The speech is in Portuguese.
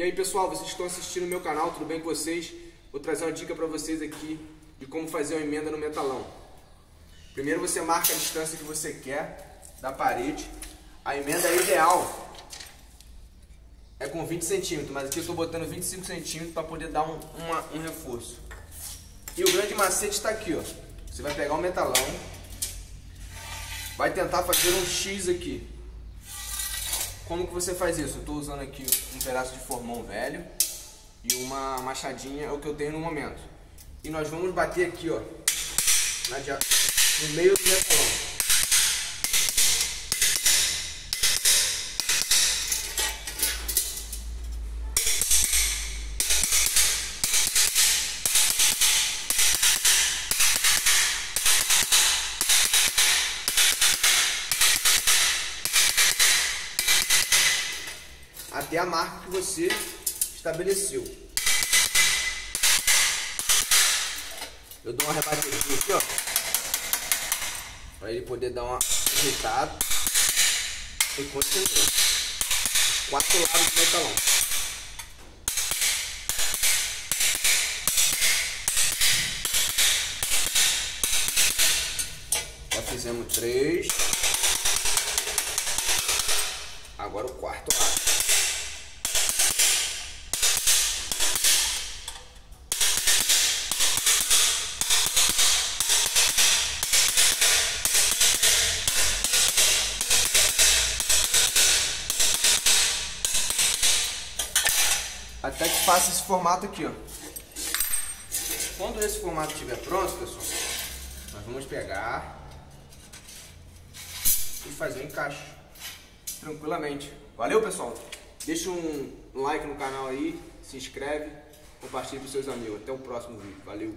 E aí pessoal, vocês estão assistindo o meu canal, tudo bem com vocês? Vou trazer uma dica para vocês aqui de como fazer uma emenda no metalão. Primeiro você marca a distância que você quer da parede. A emenda é ideal é com 20 centímetros, mas aqui eu estou botando 25 centímetros para poder dar um, uma, um reforço. E o grande macete está aqui, ó. Você vai pegar o metalão, vai tentar fazer um X aqui. Como que você faz isso? Eu estou usando aqui um pedaço de formão velho e uma machadinha, é o que eu tenho no momento. E nós vamos bater aqui, ó, no meio do metalão. Até a marca que você estabeleceu. Eu dou uma rebatidinha aqui, ó. Para ele poder dar uma ajeitada. E continua. Quatro lados do metalão. Já fizemos três. Agora o quarto lado. Até que faça esse formato aqui, ó. Quando esse formato estiver pronto, pessoal, nós vamos pegar e fazer o encaixe tranquilamente. Valeu, pessoal? Deixa um like no canal aí, se inscreve, compartilhe com seus amigos. Até o próximo vídeo. Valeu!